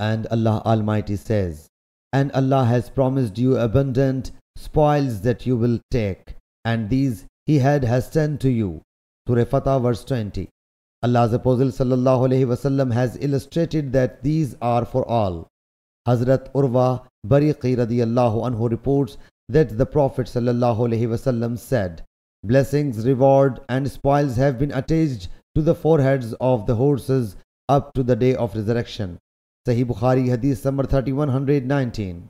And Allah Almighty says, And Allah has promised you abundant spoils that you will take, and these He had hastened to you. Surah Fatah verse 20. Allah's Apostle sallallahu alaihi wasallam has illustrated that these are for all. Hazrat Urwa Bariqi radiallahu anhu reports that the Prophet sallallahu alaihi wasallam said, Blessings, reward and spoils have been attached to the foreheads of the horses up to the day of resurrection. सही बुखारी हदीस number thirty one hundred nineteen.